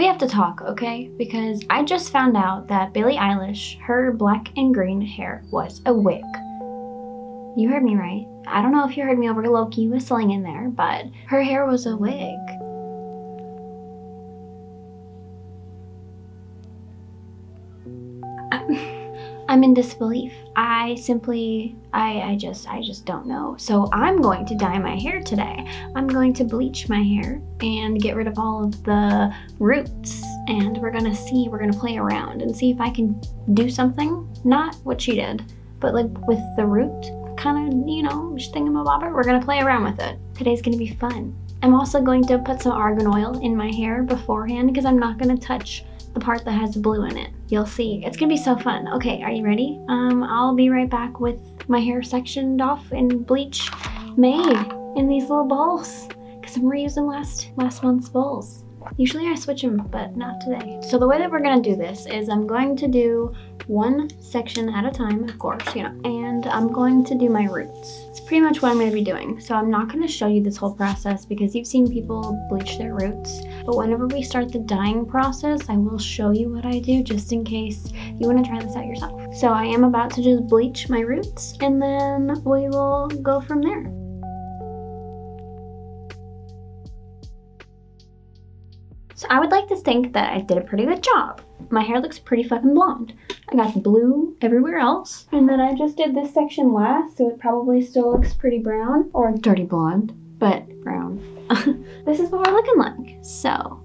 We have to talk, okay? Because I just found out that Billie Eilish, her black and green hair was a wig. You heard me right. I don't know if you heard me over Loki whistling in there, but her hair was a wig. I'm in disbelief. I simply, I, I just, I just don't know. So I'm going to dye my hair today. I'm going to bleach my hair and get rid of all of the roots. And we're gonna see, we're gonna play around and see if I can do something. Not what she did, but like with the root, kind of, you know, just thingamabobber. We're gonna play around with it. Today's gonna be fun. I'm also going to put some argan oil in my hair beforehand because I'm not gonna touch the part that has blue in it. You'll see. It's gonna be so fun. Okay, are you ready? Um, I'll be right back with my hair sectioned off and bleach made in these little bowls because I'm reusing last last month's bowls. Usually I switch them, but not today. So the way that we're gonna do this is I'm going to do one section at a time, of course, you know, and I'm going to do my roots. It's pretty much what I'm gonna be doing. So I'm not gonna show you this whole process because you've seen people bleach their roots, but whenever we start the dyeing process, I will show you what I do just in case you wanna try this out yourself. So I am about to just bleach my roots and then we will go from there. So I would like to think that I did a pretty good job. My hair looks pretty fucking blonde. I got blue everywhere else. And then I just did this section last, so it probably still looks pretty brown. Or dirty blonde, but brown. this is what we're looking like. So,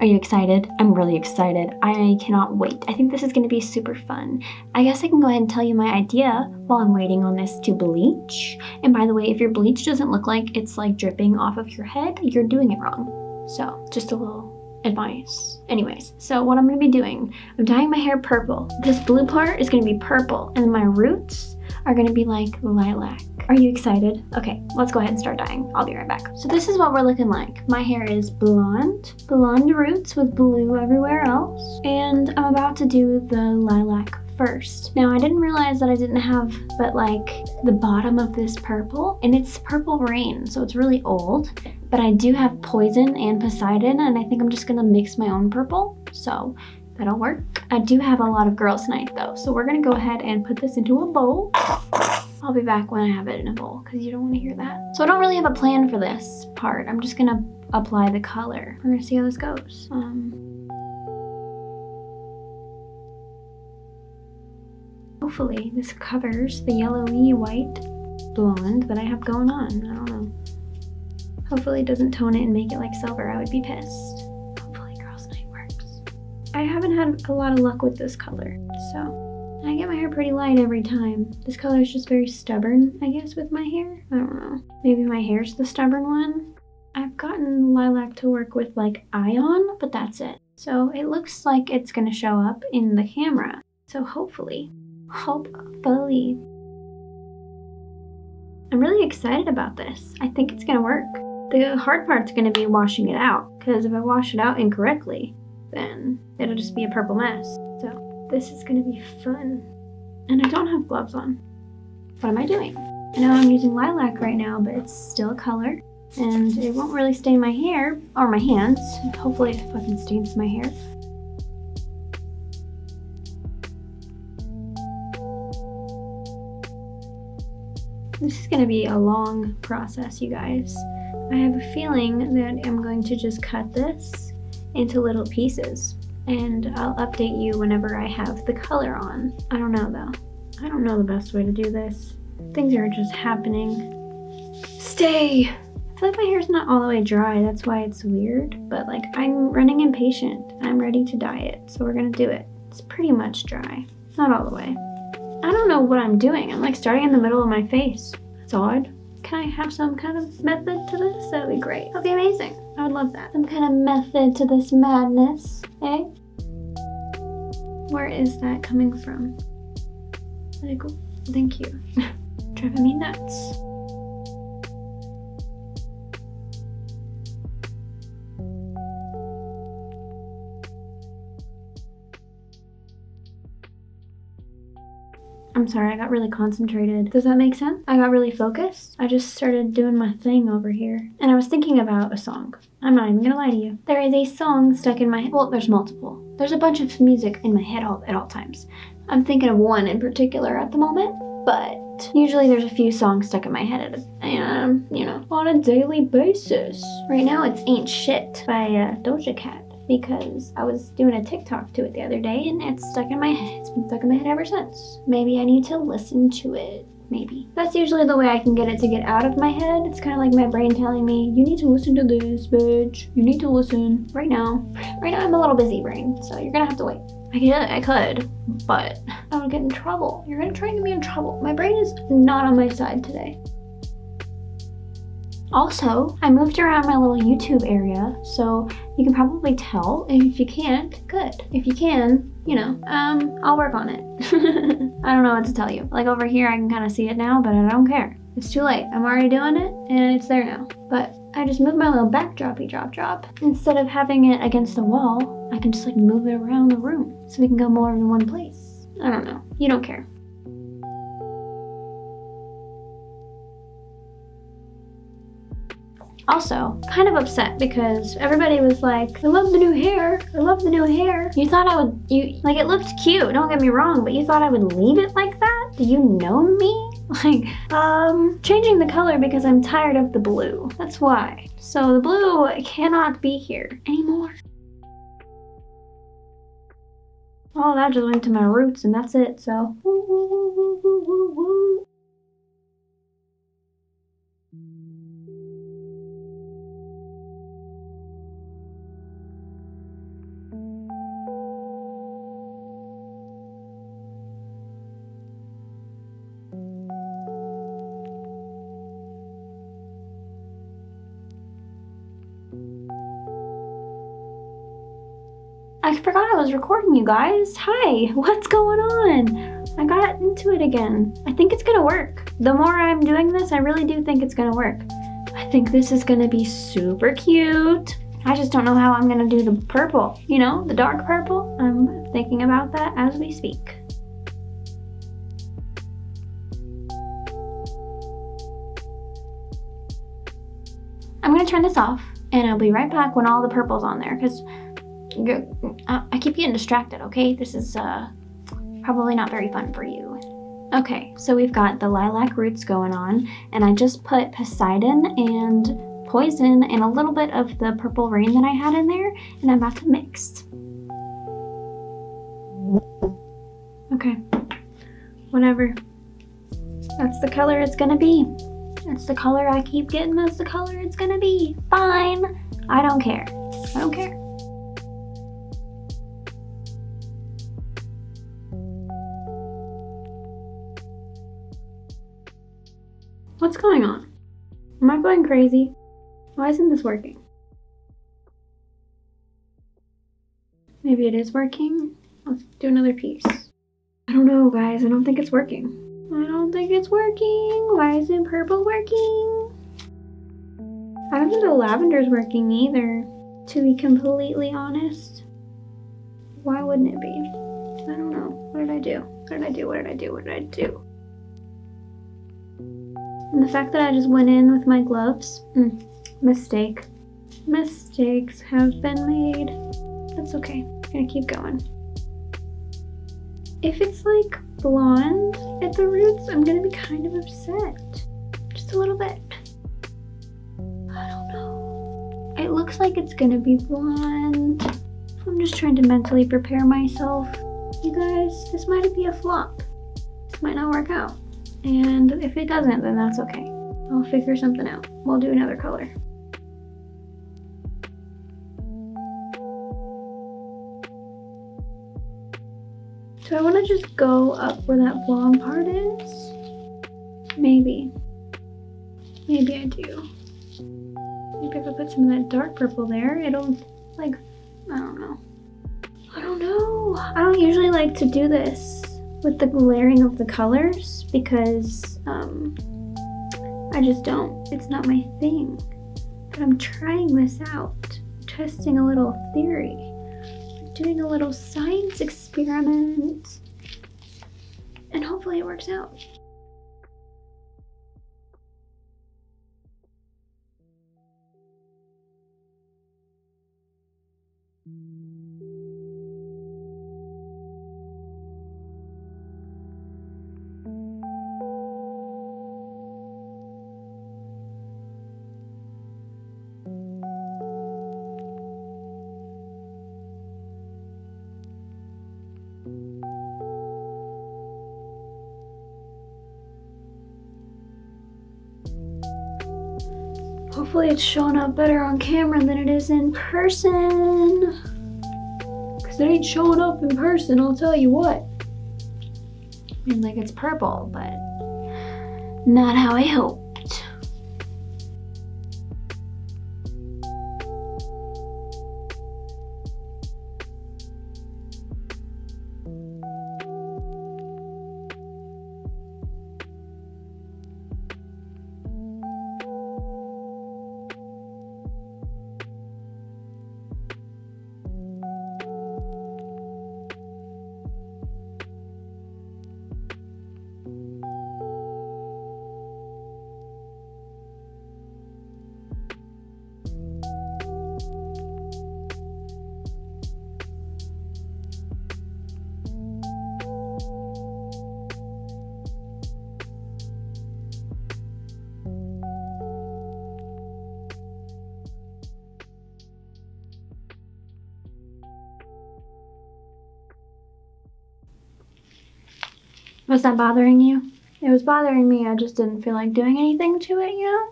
are you excited? I'm really excited. I cannot wait. I think this is gonna be super fun. I guess I can go ahead and tell you my idea while I'm waiting on this to bleach. And by the way, if your bleach doesn't look like it's like dripping off of your head, you're doing it wrong. So just a little advice. Anyways, so what I'm gonna be doing, I'm dyeing my hair purple. This blue part is gonna be purple and my roots are gonna be like lilac. Are you excited? Okay, let's go ahead and start dyeing. I'll be right back. So this is what we're looking like. My hair is blonde, blonde roots with blue everywhere else. And I'm about to do the lilac first. Now I didn't realize that I didn't have but like the bottom of this purple and it's purple rain so it's really old but I do have poison and Poseidon and I think I'm just gonna mix my own purple so that'll work. I do have a lot of girls night though so we're gonna go ahead and put this into a bowl. I'll be back when I have it in a bowl because you don't want to hear that. So I don't really have a plan for this part. I'm just gonna apply the color. We're gonna see how this goes. Um, Hopefully this covers the yellowy white blonde that I have going on. I don't know. Hopefully it doesn't tone it and make it like silver. I would be pissed. Hopefully Girls Night works. I haven't had a lot of luck with this color, so I get my hair pretty light every time. This color is just very stubborn, I guess, with my hair. I don't know. Maybe my hair's the stubborn one. I've gotten lilac to work with like ion, but that's it. So it looks like it's gonna show up in the camera. So hopefully hopefully. I'm really excited about this. I think it's gonna work. The hard part's gonna be washing it out, because if I wash it out incorrectly, then it'll just be a purple mess. So this is gonna be fun. And I don't have gloves on. What am I doing? I know I'm using lilac right now, but it's still a color. And it won't really stain my hair, or my hands. Hopefully it fucking stains my hair. This is going to be a long process, you guys. I have a feeling that I'm going to just cut this into little pieces and I'll update you whenever I have the color on. I don't know though. I don't know the best way to do this. Things are just happening. Stay! I feel like my hair's not all the way dry, that's why it's weird, but like I'm running impatient. I'm ready to dye it, so we're gonna do it. It's pretty much dry. Not all the way. I don't know what I'm doing. I'm like starting in the middle of my face. It's odd. Can I have some kind of method to this? That would be great. That would be amazing. I would love that. Some kind of method to this madness, eh? Where is that coming from? Like, thank you. Driving me nuts. I'm sorry, I got really concentrated. Does that make sense? I got really focused. I just started doing my thing over here. And I was thinking about a song. I'm not even gonna lie to you. There is a song stuck in my head. Well, there's multiple. There's a bunch of music in my head all, at all times. I'm thinking of one in particular at the moment, but usually there's a few songs stuck in my head at a, um, you know, on a daily basis. Right now it's Ain't Shit by uh, Doja Cat because I was doing a TikTok to it the other day and it's stuck in my head. It's been stuck in my head ever since. Maybe I need to listen to it. Maybe. That's usually the way I can get it to get out of my head. It's kind of like my brain telling me, you need to listen to this, bitch. You need to listen right now. Right now I'm a little busy brain, so you're gonna have to wait. I could, I could, but I would get in trouble. You're gonna try and get me in trouble. My brain is not on my side today. Also, I moved around my little YouTube area, so you can probably tell. If you can't, good. If you can, you know, um, I'll work on it. I don't know what to tell you. Like over here, I can kind of see it now, but I don't care. It's too late. I'm already doing it, and it's there now. But I just moved my little backdroppy drop drop. Instead of having it against the wall, I can just like move it around the room so we can go more in one place. I don't know. You don't care. Also, kind of upset because everybody was like, I love the new hair. I love the new hair. You thought I would, you, like it looked cute, don't get me wrong, but you thought I would leave it like that? Do you know me? Like, um, changing the color because I'm tired of the blue. That's why. So the blue cannot be here anymore. Oh, that just went to my roots and that's it, so. I forgot I was recording you guys. Hi, what's going on? I got into it again. I think it's gonna work. The more I'm doing this, I really do think it's gonna work. I think this is gonna be super cute. I just don't know how I'm gonna do the purple, you know, the dark purple. I'm thinking about that as we speak. I'm gonna turn this off and I'll be right back when all the purple's on there because I keep getting distracted, okay? This is uh, probably not very fun for you. Okay, so we've got the lilac roots going on, and I just put Poseidon and Poison and a little bit of the purple rain that I had in there, and I'm about to mix. Okay, whatever. That's the color it's gonna be. That's the color I keep getting, that's the color it's gonna be. Fine, I don't care. I don't care. What's going on? Am I going crazy? Why isn't this working? Maybe it is working. Let's do another piece. I don't know, guys. I don't think it's working. I don't think it's working. Why isn't purple working? I don't think the lavender's working either, to be completely honest. Why wouldn't it be? I don't know. What did I do? What did I do? What did I do? What did I do? And the fact that I just went in with my gloves, mm, mistake. Mistakes have been made. That's okay. I'm gonna keep going. If it's like blonde at the roots, I'm gonna be kind of upset. Just a little bit. I don't know. It looks like it's gonna be blonde. I'm just trying to mentally prepare myself. You guys, this might be a flop. This might not work out. And if it doesn't, then that's okay. I'll figure something out. We'll do another color. Do I want to just go up where that blonde part is? Maybe. Maybe I do. Maybe if I put some of that dark purple there, it'll, like, I don't know. I don't know. I don't usually like to do this with the glaring of the colors because um, I just don't. It's not my thing. But I'm trying this out, testing a little theory, doing a little science experiment. and hopefully it works out. Hopefully it's showing up better on camera than it is in person. Cause it ain't showing up in person, I'll tell you what. I mean, like it's purple, but not how I hoped. Was that bothering you? It was bothering me, I just didn't feel like doing anything to it, you know?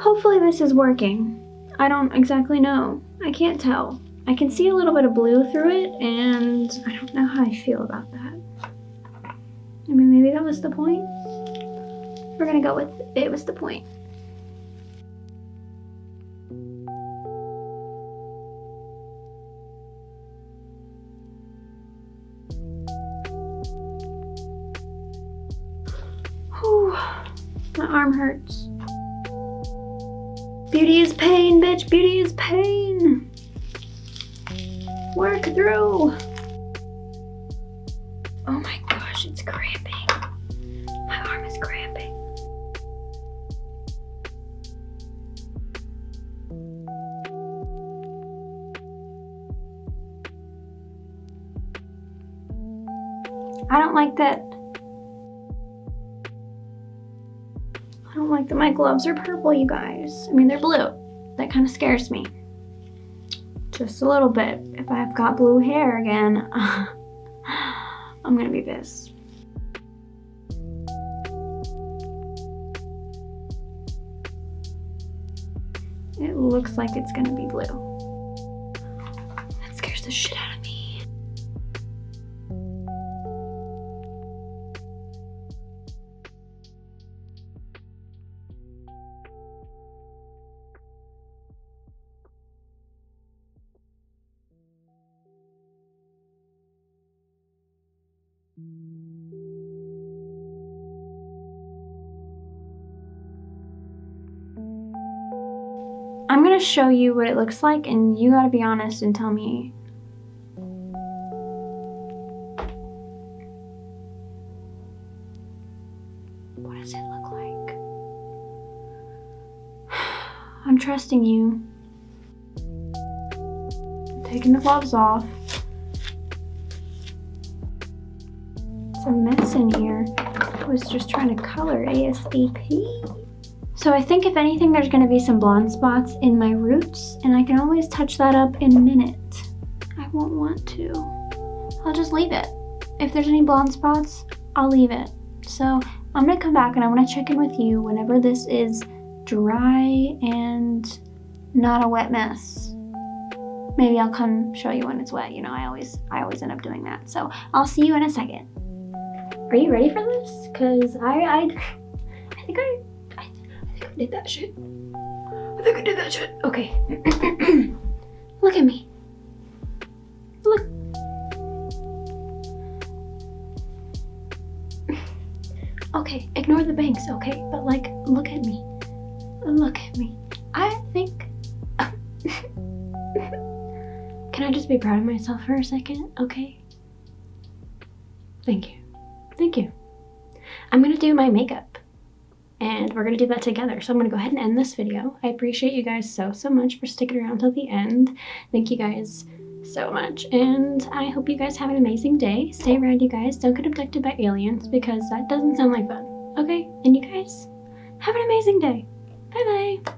Hopefully this is working. I don't exactly know. I can't tell. I can see a little bit of blue through it, and I don't know how I feel about that. I mean, maybe that was the point. We're gonna go with it was the point. My arm hurts. Beauty is pain, bitch. Beauty is pain. Work through. Oh my gosh, it's cramping. My arm is cramping. I don't like that. Don't like that my gloves are purple, you guys. I mean, they're blue. That kind of scares me. Just a little bit. If I've got blue hair again, I'm gonna be pissed. It looks like it's gonna be blue. That scares the shit out I'm gonna show you what it looks like, and you gotta be honest and tell me. What does it look like? I'm trusting you. Taking the gloves off. It's a mess in here. I was just trying to color ASAP. So I think if anything, there's gonna be some blonde spots in my roots and I can always touch that up in a minute. I won't want to. I'll just leave it. If there's any blonde spots, I'll leave it. So I'm gonna come back and I wanna check in with you whenever this is dry and not a wet mess. Maybe I'll come show you when it's wet. You know, I always, I always end up doing that. So I'll see you in a second. Are you ready for this? Cause I, I, I think I, I, I think I did that shit. I think I did that shit. Okay. Look at me. Look. Okay, ignore the bangs, okay? But like, look at me. Look at me. I think. Can I just be proud of myself for a second? Okay. Thank you. Thank you. I'm gonna do my makeup and we're gonna do that together. So I'm gonna go ahead and end this video. I appreciate you guys so, so much for sticking around till the end. Thank you guys so much. And I hope you guys have an amazing day. Stay around, you guys. Don't get abducted by aliens because that doesn't sound like fun. Okay? And you guys, have an amazing day. Bye bye.